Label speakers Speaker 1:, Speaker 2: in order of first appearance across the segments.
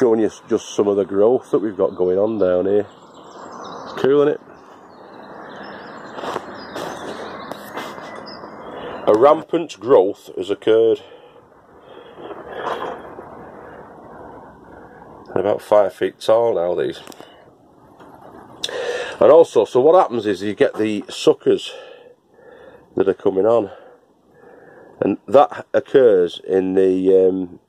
Speaker 1: Showing you just some of the growth that we've got going on down here. Cool, isn't it? A rampant growth has occurred. They're about five feet tall now, these. And also, so what happens is you get the suckers that are coming on. And that occurs in the um,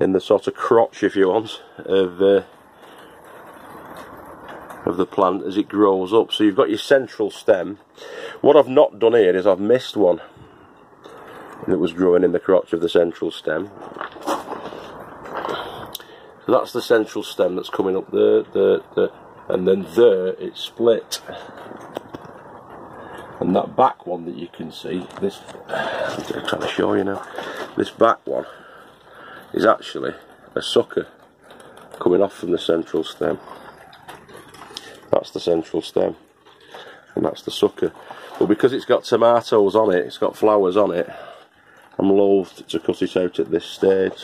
Speaker 1: in the sort of crotch, if you want, of uh, of the plant as it grows up. So you've got your central stem. What I've not done here is I've missed one that was growing in the crotch of the central stem. So that's the central stem that's coming up there, there, there and then there it's split. And that back one that you can see, this, I'm trying to show you now, this back one is actually a sucker coming off from the central stem. That's the central stem, and that's the sucker. But because it's got tomatoes on it, it's got flowers on it, I'm loath to cut it out at this stage.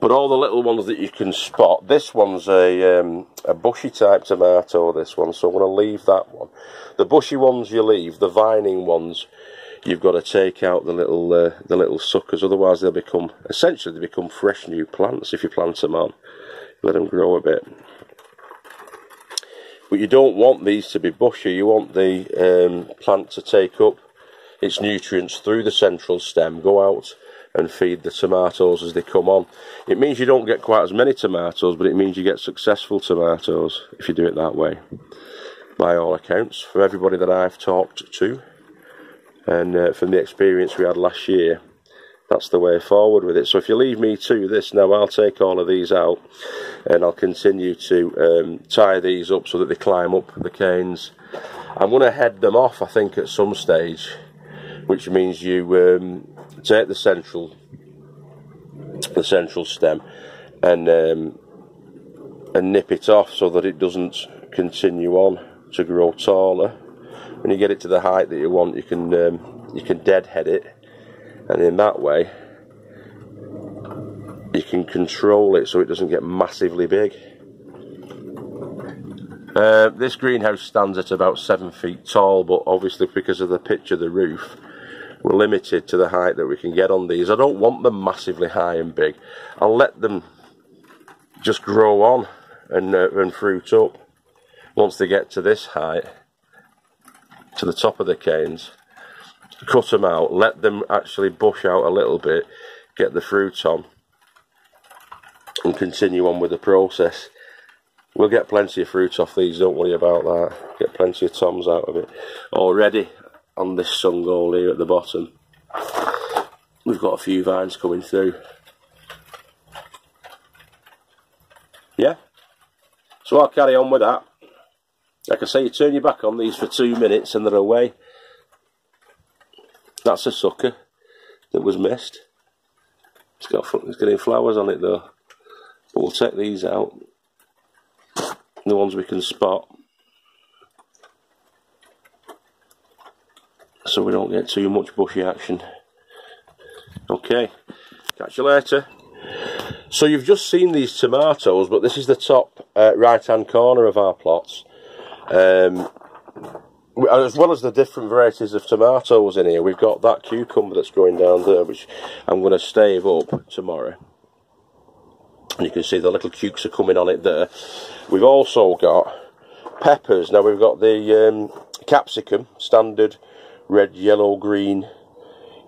Speaker 1: But all the little ones that you can spot, this one's a, um, a bushy type tomato, this one, so I'm going to leave that one. The bushy ones you leave, the vining ones, you've got to take out the little uh, the little suckers, otherwise they'll become, essentially they become fresh new plants if you plant them on. Let them grow a bit. But you don't want these to be bushy, you want the um, plant to take up its nutrients through the central stem, go out and feed the tomatoes as they come on. It means you don't get quite as many tomatoes, but it means you get successful tomatoes if you do it that way, by all accounts, for everybody that I've talked to. And uh, from the experience we had last year, that's the way forward with it. So if you leave me to this now, I'll take all of these out and I'll continue to um, tie these up so that they climb up the canes. I'm going to head them off, I think, at some stage, which means you um, take the central the central stem and um, and nip it off so that it doesn't continue on to grow taller. When you get it to the height that you want, you can um, you can deadhead it, and in that way you can control it so it doesn't get massively big. Uh, this greenhouse stands at about seven feet tall, but obviously because of the pitch of the roof, we're limited to the height that we can get on these. I don't want them massively high and big. I'll let them just grow on and, uh, and fruit up once they get to this height, to the top of the canes. Cut them out, let them actually bush out a little bit, get the fruit on, and continue on with the process. We'll get plenty of fruit off these, don't worry about that. Get plenty of toms out of it. Already, on this Sungold here at the bottom. We've got a few vines coming through. Yeah? So I'll carry on with that. Like I say, you turn your back on these for two minutes and they're away. That's a sucker that was missed. It's got it's getting flowers on it though. But we'll take these out. The ones we can spot. so we don't get too much bushy action. Okay, catch you later. So you've just seen these tomatoes, but this is the top uh, right-hand corner of our plots. Um, as well as the different varieties of tomatoes in here, we've got that cucumber that's growing down there, which I'm going to stave up tomorrow. And you can see the little cukes are coming on it there. We've also got peppers. Now we've got the um, capsicum, standard red, yellow, green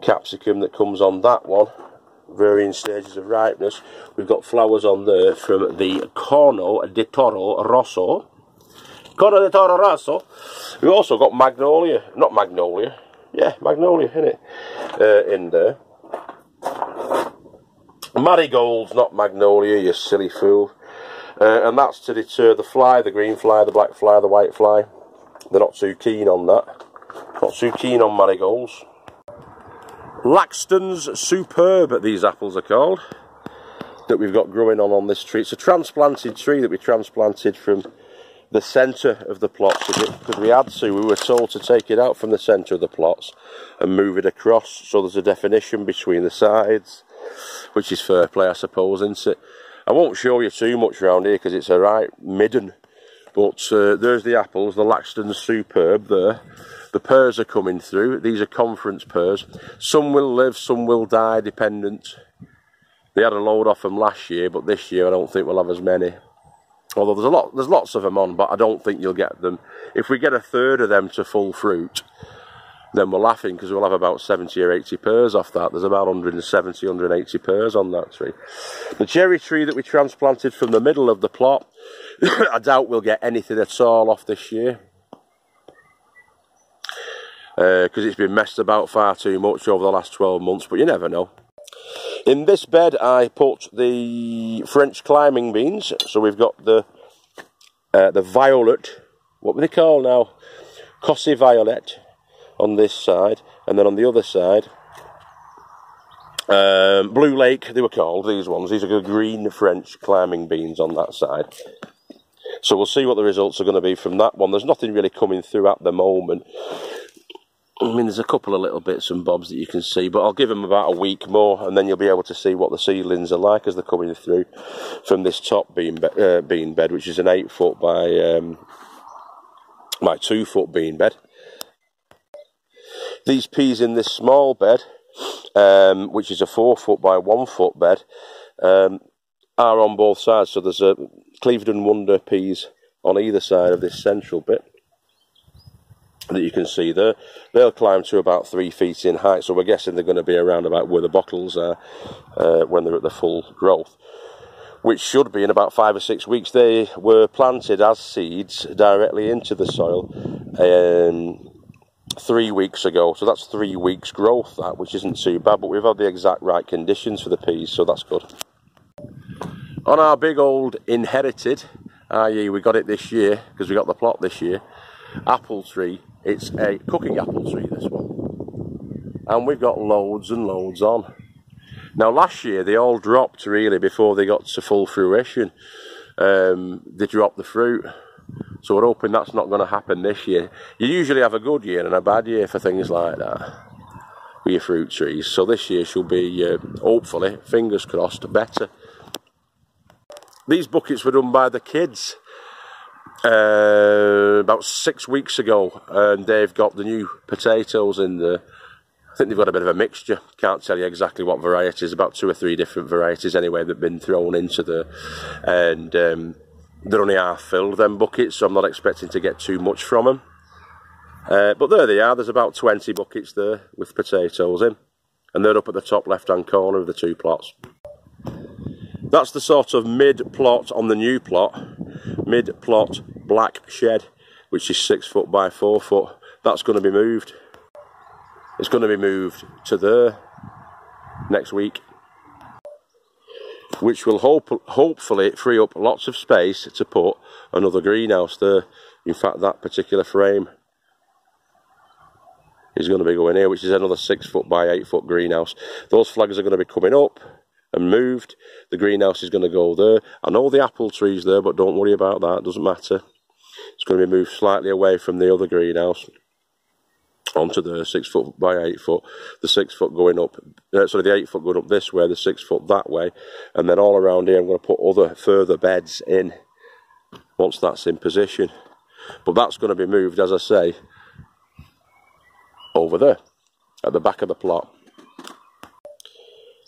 Speaker 1: capsicum that comes on that one. Varying stages of ripeness. We've got flowers on there from the Corno di Toro Rosso. Corno di Toro Rosso. We've also got magnolia, not magnolia, yeah, magnolia in it, uh, in there. Marigolds, not magnolia, you silly fool. Uh, and that's to deter the fly, the green fly, the black fly, the white fly. They're not too keen on that. Not too keen on marigolds. Laxton's Superb, these apples are called, that we've got growing on on this tree. It's a transplanted tree that we transplanted from the centre of the plots because we had to. We were told to take it out from the centre of the plots and move it across so there's a definition between the sides which is fair play, I suppose, isn't it? I won't show you too much around here because it's a right midden. But uh, there's the apples, the Laxton's superb there. The pears are coming through. These are conference pears. Some will live, some will die, dependent. They had a load off them last year, but this year I don't think we'll have as many. Although there's a lot, there's lots of them on, but I don't think you'll get them. If we get a third of them to full fruit, then we're laughing because we'll have about 70 or 80 pears off that. There's about 170, 180 pears on that tree. The cherry tree that we transplanted from the middle of the plot, I doubt we'll get anything at all off this year. Because uh, it's been messed about far too much over the last 12 months, but you never know. In this bed I put the French climbing beans, so we've got the uh, the violet, what were they called now? Cosse Violette on this side, and then on the other side, um, Blue Lake, they were called, these ones. These are the green French climbing beans on that side. So we'll see what the results are going to be from that one. There's nothing really coming through at the moment. I mean, there's a couple of little bits and bobs that you can see, but I'll give them about a week more, and then you'll be able to see what the seedlings are like as they're coming through from this top bean, be uh, bed, which is an eight foot by um, my two foot bean bed. These peas in this small bed, um, which is a four foot by one foot bed, um, are on both sides. So there's a Kelvedon Wonder peas on either side of this central bit that you can see there. They'll climb to about three feet in height, so we're guessing they're going to be around about where the bottles are uh, when they're at the full growth, which should be in about five or six weeks. They were planted as seeds directly into the soil. Um, three weeks ago. So that's three weeks growth, that, which isn't too bad, but we've had the exact right conditions for the peas, so that's good. On our big old inherited, i.e. we got it this year, because we got the plot this year, apple tree, it's a cooking apple tree, this one. And we've got loads and loads on. Now last year they all dropped really before they got to full fruition. Um, they dropped the fruit so we're hoping that's not going to happen this year. You usually have a good year and a bad year for things like that with your fruit trees. So this year should be, uh, hopefully, fingers crossed, better. These buckets were done by the kids uh, about six weeks ago, and they've got the new potatoes in there. I think they've got a bit of a mixture. Can't tell you exactly what varieties. About two or three different varieties anyway that've been thrown into the and. Um, they're only half filled, them buckets, so I'm not expecting to get too much from them. Uh, but there they are, there's about 20 buckets there with potatoes in. And they're up at the top left-hand corner of the two plots. That's the sort of mid-plot on the new plot. Mid-plot black shed, which is six foot by four foot. That's going to be moved. It's going to be moved to there next week which will hope, hopefully free up lots of space to put another greenhouse there. In fact, that particular frame is going to be going here, which is another six foot by eight foot greenhouse. Those flags are going to be coming up and moved. The greenhouse is going to go there. I know the apple tree's there, but don't worry about that. It doesn't matter. It's going to be moved slightly away from the other greenhouse onto the six foot by eight foot, the six foot going up, uh, sorry, the eight foot going up this way, the six foot that way, and then all around here I'm going to put other further beds in once that's in position. But that's going to be moved, as I say, over there at the back of the plot.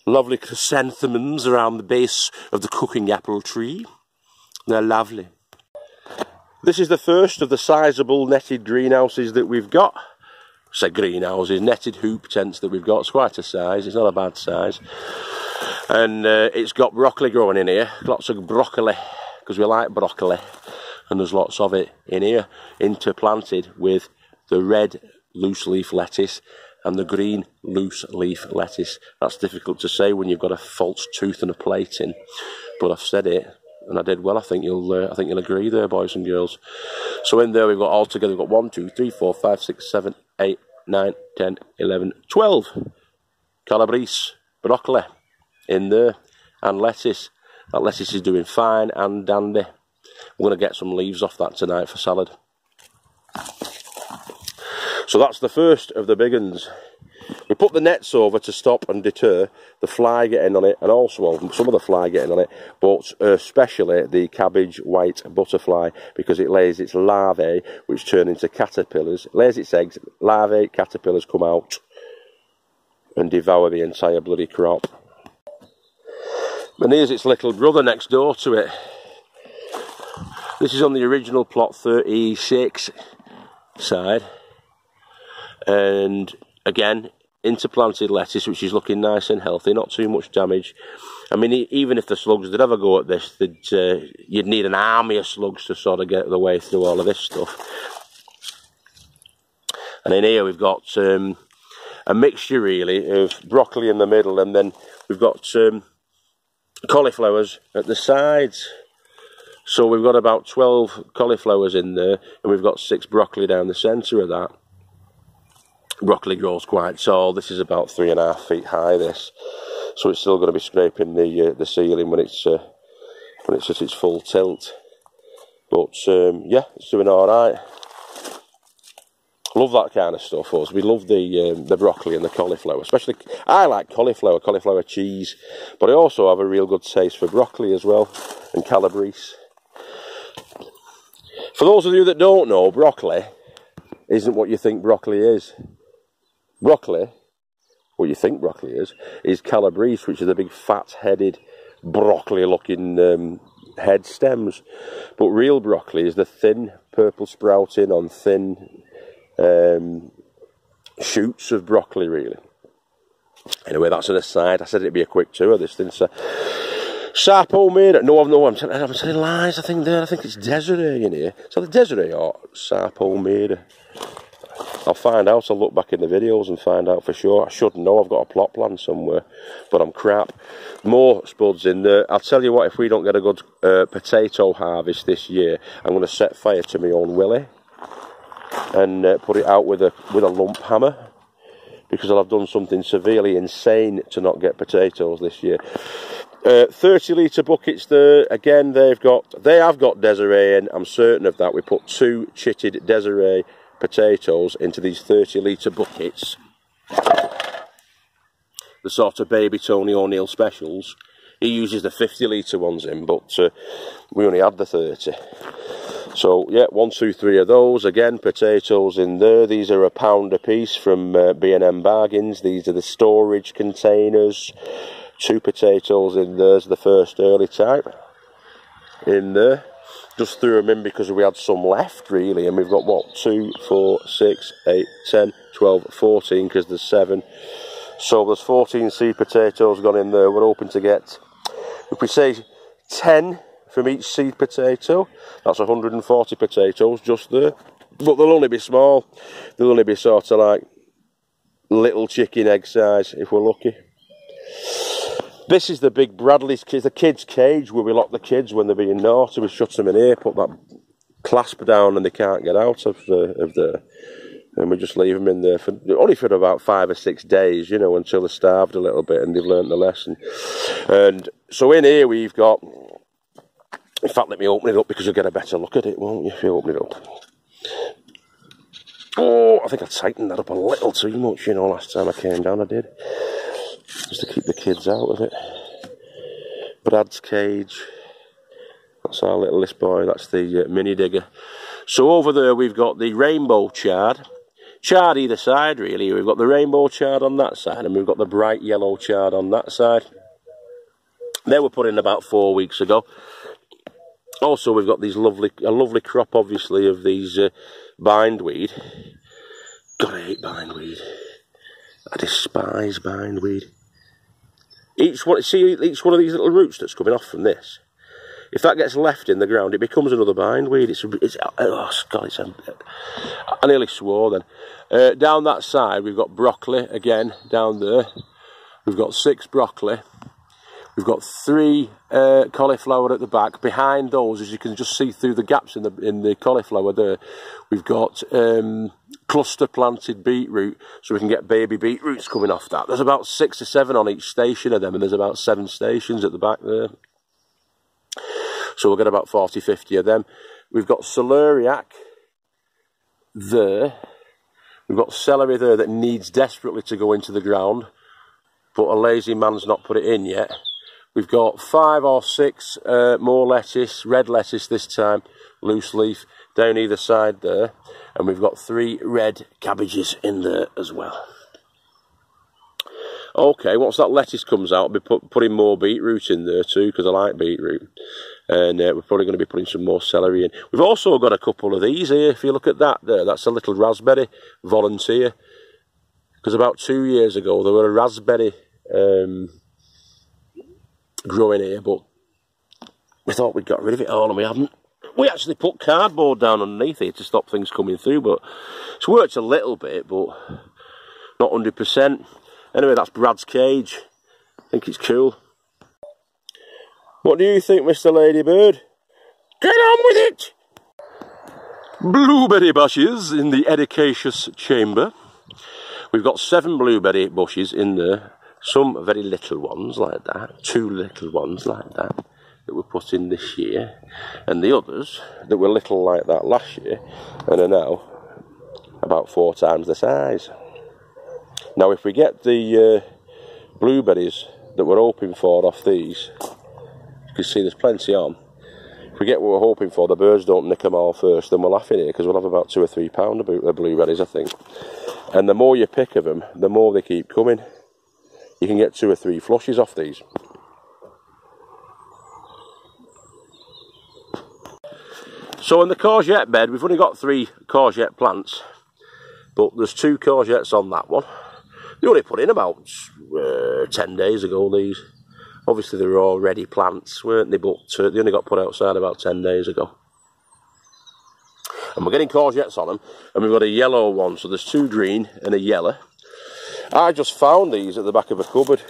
Speaker 1: Lovely chrysanthemums around the base of the cooking apple tree. They're lovely. This is the first of the sizable netted greenhouses that we've got say greenhouses, netted hoop tents that we've got. It's quite a size, it's not a bad size. And uh, it's got broccoli growing in here, lots of broccoli, because we like broccoli. And there's lots of it in here, interplanted with the red loose leaf lettuce and the green loose leaf lettuce. That's difficult to say when you've got a false tooth and a plate in, but I've said it and I did well. I think you'll, uh, I think you'll agree there, boys and girls. So in there we've got all together, we've got one, two, three, four, five, six, seven, eight, 9, 10, 11, 12 calabrese, broccoli in there, and lettuce. That lettuce is doing fine and dandy. We're going to get some leaves off that tonight for salad. So that's the first of the big ones. We put the nets over to stop and deter the fly getting on it, and also well, some of the fly getting on it, but uh, especially the cabbage white butterfly because it lays its larvae, which turn into caterpillars, lays its eggs, larvae, caterpillars come out and devour the entire bloody crop. And here's its little brother next door to it. This is on the original plot 36 side. And again, interplanted lettuce, which is looking nice and healthy, not too much damage. I mean, even if the slugs did ever go at this, uh, you'd need an army of slugs to sort of get the way through all of this stuff. And in here we've got um, a mixture, really, of broccoli in the middle, and then we've got um, cauliflowers at the sides. So we've got about 12 cauliflowers in there, and we've got six broccoli down the centre of that. Broccoli grows quite tall. This is about three and a half feet high. This, so it's still going to be scraping the uh, the ceiling when it's uh, when it's at its full tilt. But um, yeah, it's doing all right. Love that kind of stuff. Us, we love the um, the broccoli and the cauliflower. Especially, I like cauliflower, cauliflower cheese, but I also have a real good taste for broccoli as well and calabrese. For those of you that don't know, broccoli isn't what you think broccoli is. Broccoli, what you think broccoli is, is calabrese, which is the big fat-headed, broccoli-looking um, head stems. But real broccoli is the thin purple sprouting on thin um, shoots of broccoli, really. Anyway, that's an aside. I said it'd be a quick tour this thing. So, Sarpo Mira. No, no, I'm, I'm telling lies. I think there. I think it's Desiree in here. So the Desiree or Sarpo Mira. I'll find out. I'll look back in the videos and find out for sure. I should know. I've got a plot plan somewhere, but I'm crap. More spuds in there. I'll tell you what. If we don't get a good uh, potato harvest this year, I'm going to set fire to my own willy and uh, put it out with a with a lump hammer because I'll have done something severely insane to not get potatoes this year. Uh, 30 litre buckets there. Again, they've got they have got Desiree in. I'm certain of that. We put two chitted Desiree potatoes into these 30 litre buckets. The sort of baby Tony O'Neill specials. He uses the 50 litre ones in, but uh, we only had the 30. So yeah, one, two, three of those. Again, potatoes in there. These are a pound a piece from uh, B&M Bargains. These are the storage containers. Two potatoes in there's the first early type in there. Just threw them in because we had some left really, and we've got what two, four, six, eight, ten, twelve, fourteen because there's seven. So there's 14 seed potatoes gone in there. We're hoping to get, if we say 10 from each seed potato. That's 140 potatoes just there. But they'll only be small. They'll only be sort of like little chicken egg size if we're lucky. This is the big Bradley's kids, the kids' cage where we lock the kids when they're being naughty. We shut them in here, put that clasp down, and they can't get out of the of the. And we just leave them in there for only for about five or six days, you know, until they're starved a little bit and they've learnt the lesson. And so in here we've got in fact, let me open it up because you'll get a better look at it, won't you, if you open it up. Oh, I think I tightened that up a little too much, you know, last time I came down I did. Just to keep the kids out of it. Brad's cage. That's our little list boy, that's the uh, mini digger. So over there we've got the rainbow chard. Chard either side, really. We've got the rainbow chard on that side and we've got the bright yellow chard on that side. They were put in about four weeks ago also we've got these lovely a lovely crop obviously of these uh, bindweed god I hate bindweed I despise bindweed each one see each one of these little roots that's coming off from this. If that gets left in the ground it becomes another bindweed it's it's oh god it's I nearly swore then. Uh, down that side we've got broccoli again down there. We've got six broccoli We've got three uh, cauliflower at the back. Behind those, as you can just see through the gaps in the in the cauliflower there, we've got um, cluster planted beetroot, so we can get baby beetroots coming off that. There's about six or seven on each station of them, and there's about seven stations at the back there. So we'll get about 40, 50 of them. We've got celeriac there. We've got celery there that needs desperately to go into the ground, but a lazy man's not put it in yet. We've got five or six uh, more lettuce, red lettuce this time, loose leaf, down either side there. And we've got three red cabbages in there as well. Okay, once that lettuce comes out, I'll be put, putting more beetroot in there too, because I like beetroot. And uh, we're probably going to be putting some more celery in. We've also got a couple of these here, if you look at that there, that's a little raspberry volunteer. Because about two years ago, there were a raspberry um, growing here, but we thought we'd got rid of it all and we haven't. We actually put cardboard down underneath here to stop things coming through, but it's worked a little bit, but not 100%. Anyway, that's Brad's cage. I think it's cool. What do you think, Mr. Ladybird? Get on with it! Blueberry bushes in the ericaceous chamber. We've got seven blueberry bushes in there some very little ones like that, two little ones like that, that were put in this year, and the others that were little like that last year and are now about four times the size. Now, if we get the uh, blueberries that we're hoping for off these, you can see there's plenty on. If we get what we're hoping for, the birds don't nick them all first, then we'll laugh in here because we'll have about two or three pound of blueberries, I think. And the more you pick of them, the more they keep coming you can get two or three flushes off these. So in the courgette bed, we've only got three courgette plants, but there's two courgettes on that one. They only put in about uh, 10 days ago, these. Obviously they were already plants, weren't they, but uh, they only got put outside about 10 days ago. And we're getting courgettes on them, and we've got a yellow one, so there's two green and a yellow. I just found these at the back of a cupboard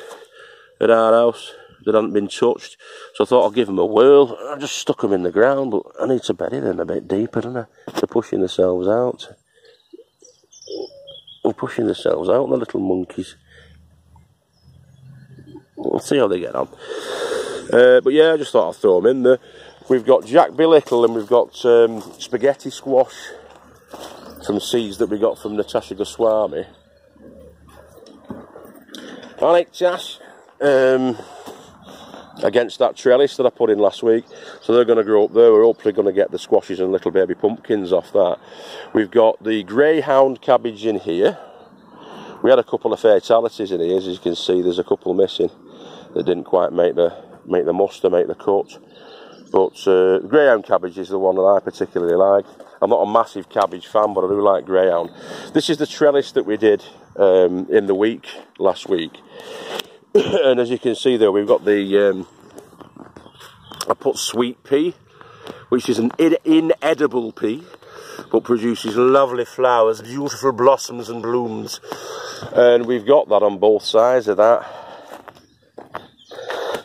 Speaker 1: at our house that hadn't been touched. So I thought I'll give them a whirl. I just stuck them in the ground, but I need to bury them a bit deeper, don't I? They're pushing themselves out. They're pushing themselves out, the little monkeys. We'll see how they get on. Uh, but yeah, I just thought I'd throw them in there. We've got Jack Be Little and we've got um, spaghetti squash, some seeds that we got from Natasha Goswami. Alright, Josh. Um, against that trellis that I put in last week. So they're going to grow up there. We're hopefully going to get the squashes and little baby pumpkins off that. We've got the greyhound cabbage in here. We had a couple of fatalities in here, as you can see. There's a couple missing that didn't quite make the make the muster, make the cut. But uh, greyhound cabbage is the one that I particularly like. I'm not a massive cabbage fan, but I do like greyhound. This is the trellis that we did um, in the week last week, and as you can see there, we've got the um, I put sweet pea, which is an inedible pea, but produces lovely flowers, beautiful blossoms and blooms, and we've got that on both sides of that.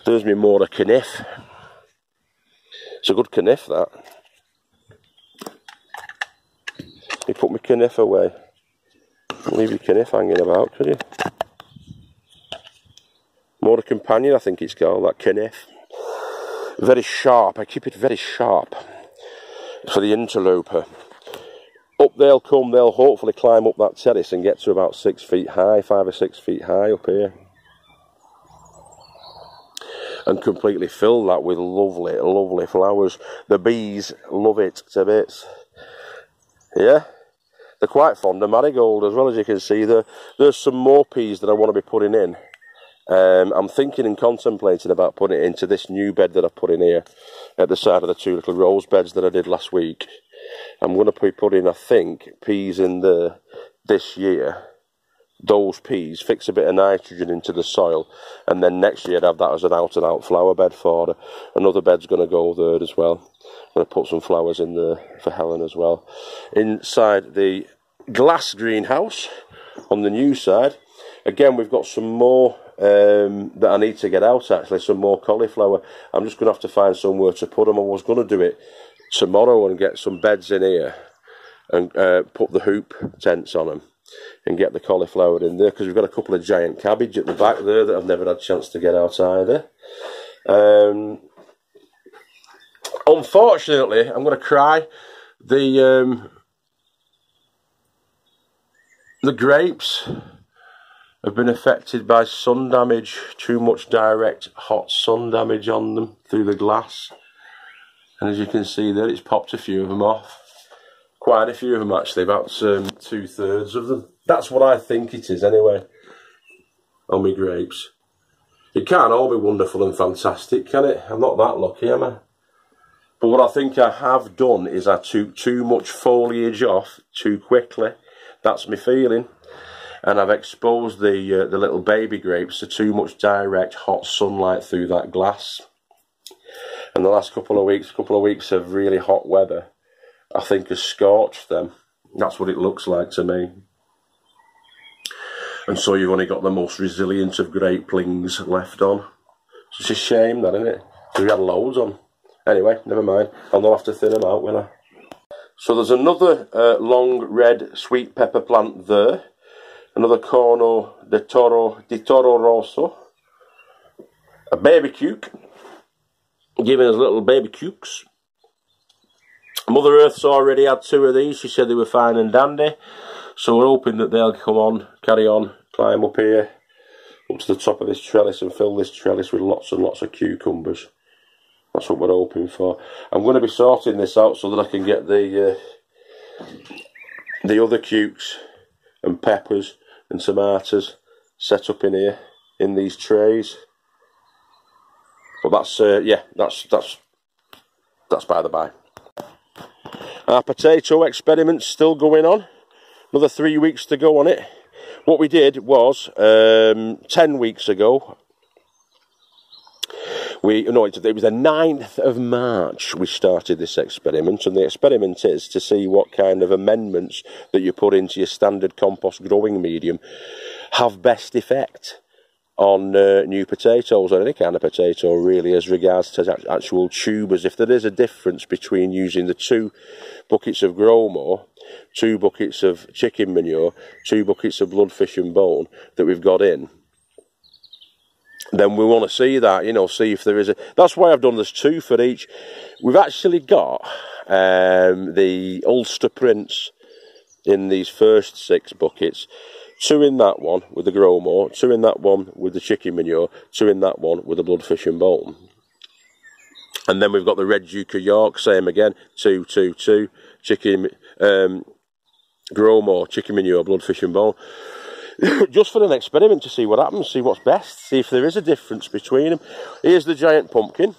Speaker 1: There's me Morakniv. It's a good kniff that. You put my kniff away. Leave your kniff eh, hanging about, could you? Mora Companion, I think it's called, that kniff. Very sharp, I keep it very sharp for the interloper. Up they'll come, they'll hopefully climb up that terrace and get to about six feet high, five or six feet high up here. And completely fill that with lovely, lovely flowers. The bees love it to bits. Yeah? They're quite fond of marigold as well as you can see. There, there's some more peas that I want to be putting in. Um, I'm thinking and contemplating about putting it into this new bed that I put in here at the side of the two little rose beds that I did last week. I'm going to be putting, I think, peas in there this year. Those peas, fix a bit of nitrogen into the soil, and then next year I'd have that as an out and out flower bed for her. Another bed's going to go there as well. I'm going to put some flowers in there for Helen as well. Inside the glass greenhouse on the new side, again, we've got some more um, that I need to get out actually, some more cauliflower. I'm just going to have to find somewhere to put them. I was going to do it tomorrow and get some beds in here and uh, put the hoop tents on them and get the cauliflower in there because we've got a couple of giant cabbage at the back there that I've never had a chance to get out either. Um, unfortunately, I'm going to cry. The um, the grapes have been affected by sun damage, too much direct hot sun damage on them through the glass. And as you can see there, it's popped a few of them off. Quite a few of them actually, about um, two thirds of them. That's what I think it is anyway, on my grapes. It can't all be wonderful and fantastic, can it? I'm not that lucky, am I? But what I think I have done is I took too much foliage off too quickly. That's my feeling and I've exposed the uh, the little baby grapes to too much direct hot sunlight through that glass. And the last couple of weeks, a couple of weeks of really hot weather, I think has scorched them. That's what it looks like to me. And so you've only got the most resilient of grapeklings left on. It's a shame that, isn't it? We had loads on. Anyway, never mind. I'll not have to thin them out, will I? So there's another uh, long red sweet pepper plant there another Corno de Toro di Toro Rosso, a baby cuke, giving us little baby cukes. Mother Earth's already had two of these. She said they were fine and dandy. So we're hoping that they'll come on, carry on, climb up here, up to the top of this trellis and fill this trellis with lots and lots of cucumbers. That's what we're hoping for. I'm going to be sorting this out so that I can get the uh, the other cukes and peppers and tomatoes set up in here in these trays. But that's uh, yeah, that's that's that's by the by. Our potato experiment's still going on. Another three weeks to go on it. What we did was um, ten weeks ago. We no, it, was the 9th of March we started this experiment, and the experiment is to see what kind of amendments that you put into your standard compost growing medium have best effect on uh, new potatoes or any kind of potato really as regards to actual tubers. If there is a difference between using the two buckets of Growmore two buckets of chicken manure two buckets of bloodfish and bone that we've got in then we want to see that, you know, see if there is a. That's why I've done this two for each. We've actually got um, the Ulster Prince in these first six buckets. Two in that one with the Growmore, two in that one with the chicken manure, two in that one with the bloodfish and bone. And then we've got the Red Duke of York, same again, two, two, two, chicken, um, Growmore, chicken manure, bloodfish and bone. just for an experiment to see what happens, see what's best, see if there is a difference between them. Here's the giant pumpkin.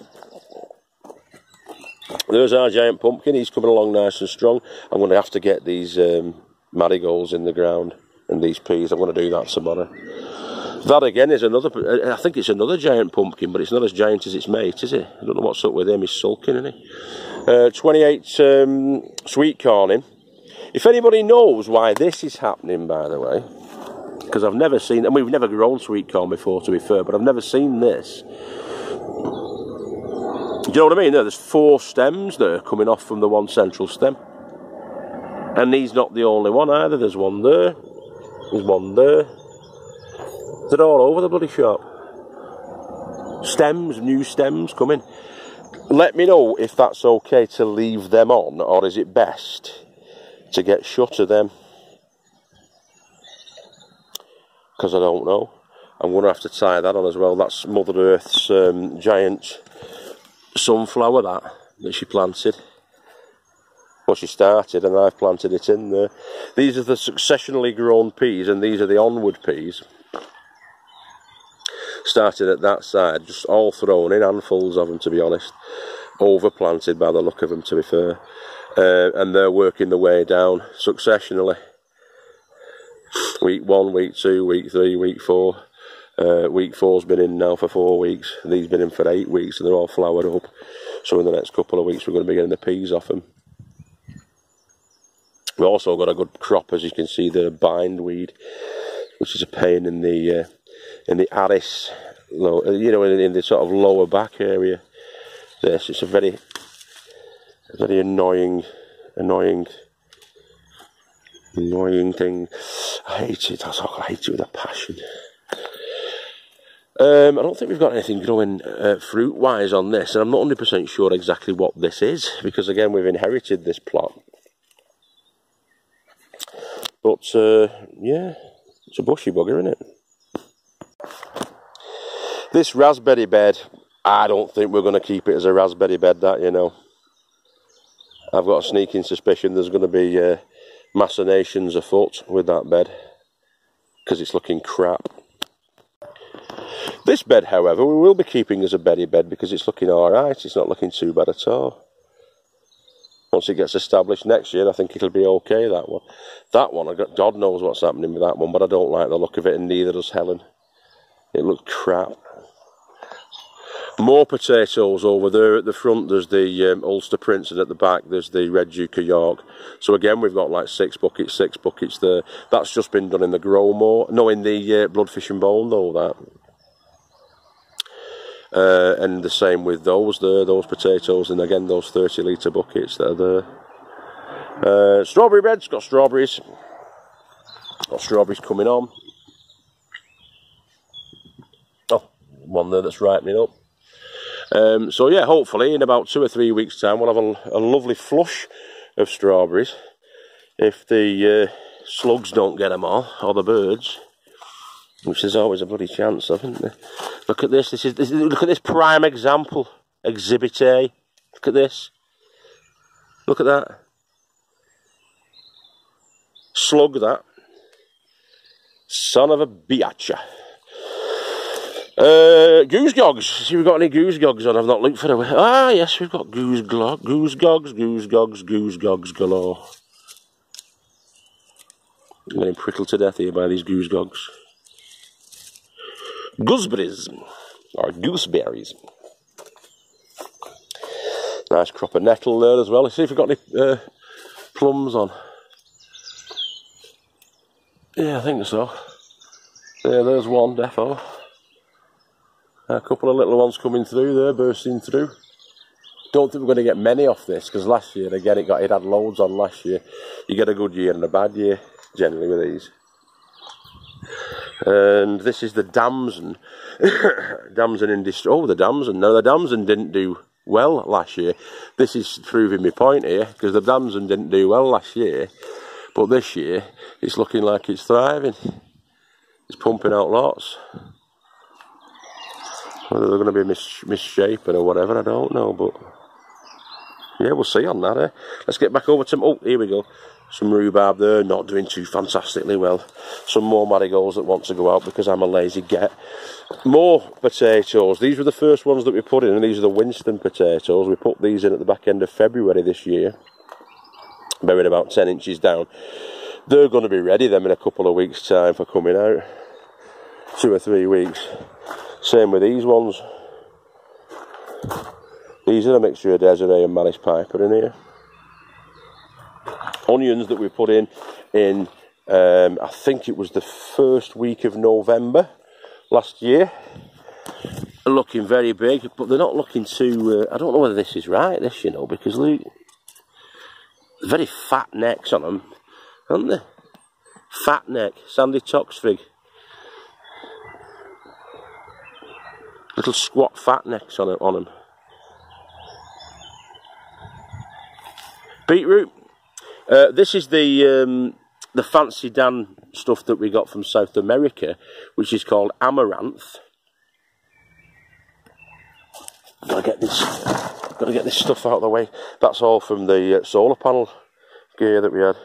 Speaker 1: There's our giant pumpkin. He's coming along nice and strong. I'm going to have to get these um, marigolds in the ground and these peas. I'm going to do that tomorrow. That again is another. I think it's another giant pumpkin, but it's not as giant as its mate, is it? I don't know what's up with him. He's sulking, isn't he? Uh, 28 um, sweet corn If anybody knows why this is happening, by the way, because I've never seen, and we've never grown sweet corn before, to be fair, but I've never seen this. Do you know what I mean? There's four stems there coming off from the one central stem. And he's not the only one either. There's one there. There's one there. They're all over the bloody shop. Stems, new stems coming. Let me know if that's okay to leave them on, or is it best to get shut of them? Because I don't know. I'm going to have to tie that on as well. That's Mother Earth's um, giant sunflower that that she planted. Well, she started and I've planted it in there. These are the successionally grown peas and these are the onward peas. Started at that side, just all thrown in, handfuls of them to be honest. Overplanted by the look of them to be fair. Uh, and they're working their way down successionally week one, week two, week three, week four. Uh, week four's been in now for four weeks. These been in for eight weeks, and they're all flowered up. So in the next couple of weeks, we're going to be getting the peas off them. We've also got a good crop, as you can see, the bindweed, which is a pain in the uh, in the aris, low, you know, in, in, the sort of lower back area. This it's a very very annoying, annoying annoying thing. I hate it. I hate it with a passion. Um, I don't think we've got anything growing uh, fruit wise on this, and I'm not 100% sure exactly what this is because, again, we've inherited this plot. But uh, yeah, it's a bushy bugger, isn't it? This raspberry bed, I don't think we're going to keep it as a raspberry bed, that, you know. I've got a sneaking suspicion there's going to be uh, machinations afoot with that bed because it's looking crap. This bed, however, we will be keeping as a beddy bed because it's looking alright. It's not looking too bad at all. Once it gets established next year, I think it'll be okay, that one. That one, got, God knows what's happening with that one, but I don't like the look of it, and neither does Helen. It looks crap. More potatoes over there at the front. There's the um, Ulster Prince, and at the back there's the Red Duke of York. So again, we've got like six buckets, six buckets there. That's just been done in the grow more. No, in the uh, Bloodfish and Bone though. That. Uh, and the same with those there, those potatoes, and again those 30 litre buckets that are there. Uh, strawberry beds, got strawberries. Got strawberries coming on. Oh, one there that's ripening up. Um, so yeah, hopefully in about two or three weeks' time we'll have a, a lovely flush of strawberries. If the uh, slugs don't get them all, or the birds which there's always a bloody chance of, isn't there? Look at this. This is, this look at this prime example. Exhibit A. Look at this. Look at that. Slug that. Son of a biatcha. Uh, goose gogs. See, we've got any goose gogs on. I've not looked for them. Ah, yes, we've got goose glog, goose gogs, goose gogs, goose gogs galore. I'm getting prickled to death here by these goose gogs gooseberries or gooseberries. Nice crop of nettle there as well. Let's see if we've got any uh, plums on. Yeah, I think so. Yeah, there's one, defo. A couple of little ones coming through there, bursting through. Don't think we're going to get many off this because last year, again, it got it had loads on last year. You get a good year and a bad year generally with these and this is the Damson. Damson Industry. Oh, the Damson. No, the Damson didn't do well last year. This is proving my point here because the Damson didn't do well last year, but this year it's looking like it's thriving. It's pumping out lots. Whether they're going to be mis misshapen or whatever, I don't know, but yeah, we'll see on that. Eh? Let's get back over to. Oh, here we go. Some rhubarb there, not doing too fantastically well. Some more marigolds that want to go out because I'm a lazy get. More potatoes. These were the first ones that we put in, and these are the Winston potatoes. We put these in at the back end of February this year, buried about 10 inches down. They're going to be ready then in a couple of weeks' time for coming out. Two or three weeks. Same with these ones. These are a mixture of Desiree and Maris Piper in here onions that we put in in um, I think it was the first week of November last year. Looking very big, but they're not looking too. Uh, I don't know whether this is right. This, you know, because look, very fat necks on them, aren't they? Fat neck, Sandi Toksvig. Little squat fat necks on it on them. Beetroot, uh, this is the um, the fancy Dan stuff that we got from South America, which is called amaranth. Gotta get this, gotta get this stuff out of the way. That's all from the uh, solar panel gear that we had.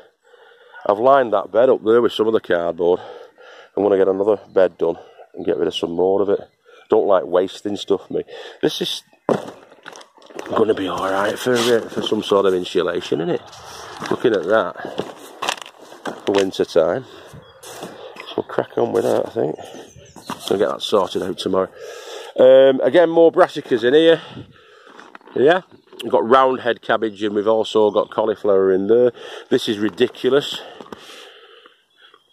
Speaker 1: I've lined that bed up there with some of the cardboard. I'm gonna get another bed done and get rid of some more of it. Don't like wasting stuff, me. This is going to be all right for uh, for some sort of insulation, isn't it? looking at that for winter time. So we'll crack on with that, I think. I'll get that sorted out tomorrow. Um, again, more brassicas in here. Yeah, we've got round head cabbage and we've also got cauliflower in there. This is ridiculous.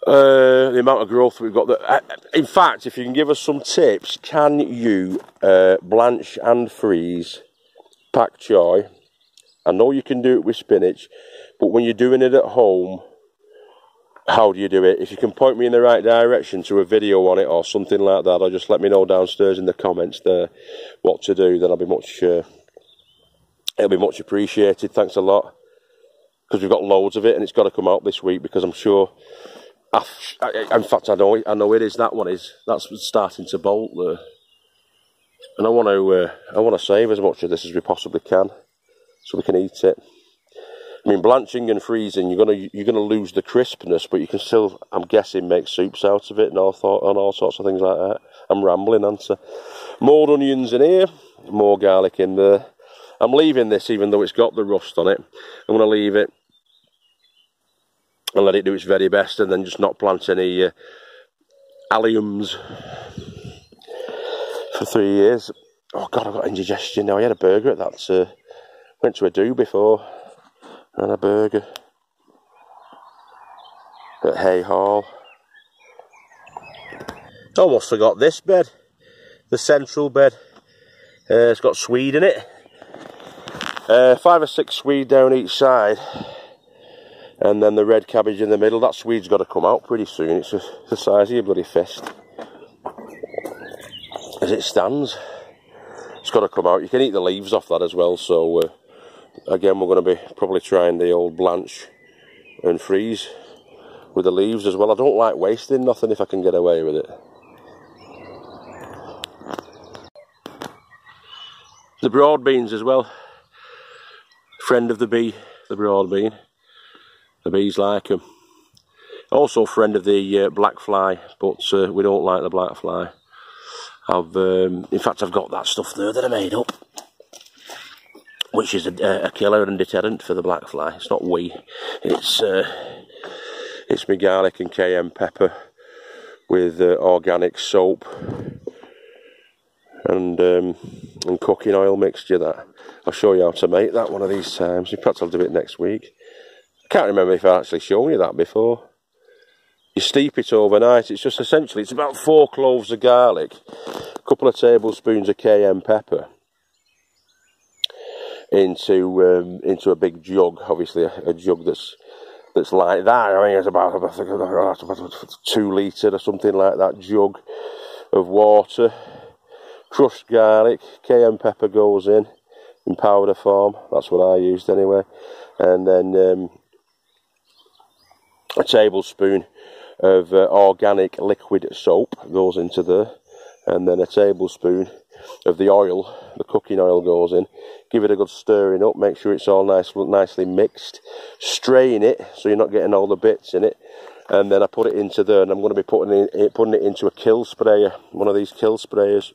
Speaker 1: Uh, the amount of growth we've got. That, uh, in fact, if you can give us some tips, can you uh, blanch and freeze pak choi? I know you can do it with spinach. But when you're doing it at home, how do you do it? If you can point me in the right direction to a video on it or something like that, or just let me know downstairs in the comments there what to do, then I'll be much, uh, it'll be much appreciated. Thanks a lot. because we've got loads of it and it's got to come out this week because I'm sure. I, in fact, I know I know it is. That one is that's starting to bolt there, and I want to uh, I want to save as much of this as we possibly can, so we can eat it. I mean, blanching and freezing, you're gonna you're gonna lose the crispness, but you can still, I'm guessing, make soups out of it and all thought and all sorts of things like that. I'm rambling, answer. More onions in here, more garlic in there. I'm leaving this even though it's got the rust on it. I'm to leave it and let it do its very best and then just not plant any uh, alliums for three years. Oh God, I've got indigestion now. I had a burger at that. Uh, went to a do before and a burger at Hay Hall. Almost forgot this bed, the central bed. Uh, it's got swede in it. Uh, five or six swede down each side. And then the red cabbage in the middle. That swede's got to come out pretty soon. It's the size of your bloody fist. As it stands. It's got to come out. You can eat the leaves off that as well. So, uh, again, we're going to be probably trying the old blanch and freeze with the leaves as well. I don't like wasting nothing if I can get away with it. The broad beans as well. Friend of the bee, the broad bean. The bees like them. Also friend of the uh, black fly, but uh, we don't like the black fly. I've, um, in fact, I've got that stuff there that I made up, which is a, a killer and deterrent for the black fly. It's not wee. It's uh, it's my garlic and cayenne pepper with uh, organic soap and um, and cooking oil mixture that I'll show you how to make that one of these times. In fact, I'll do it next week. I can't remember if I actually shown you that before. You steep it overnight. It's just essentially, it's about four cloves of garlic, a couple of tablespoons of cayenne pepper into um, into a big jug. Obviously, a, a, jug that's that's like that. I mean, it's about, think, about two litre or something like that jug of water crushed garlic, cayenne pepper goes in in powder form. That's what I used anyway. And then um, a tablespoon of uh, organic liquid soap goes into there. And then a tablespoon of the oil, the cooking oil goes in. Give it a good stirring up, make sure it's all nice, nicely mixed. Strain it so you're not getting all the bits in it. And then I put it into there and I'm going to be putting it, putting it into a kill sprayer, one of these kill sprayers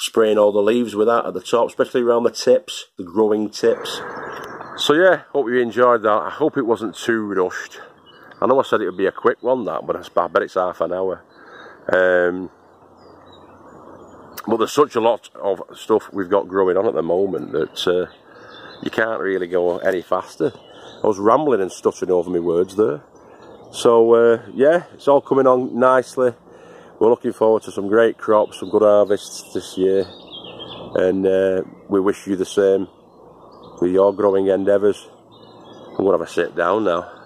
Speaker 1: spraying all the leaves with that at the top, especially around the tips, the growing tips. So yeah, hope you enjoyed that. I hope it wasn't too rushed. I know I said it would be a quick one, that, but I bet it's half an hour. Um, but there's such a lot of stuff we've got growing on at the moment that uh, you can't really go any faster. I was rambling and stuttering over my words there. So uh, yeah, it's all coming on nicely we're looking forward to some great crops, some good harvests this year, and uh, we wish you the same with your growing endeavours. I'm going to have a sit down now.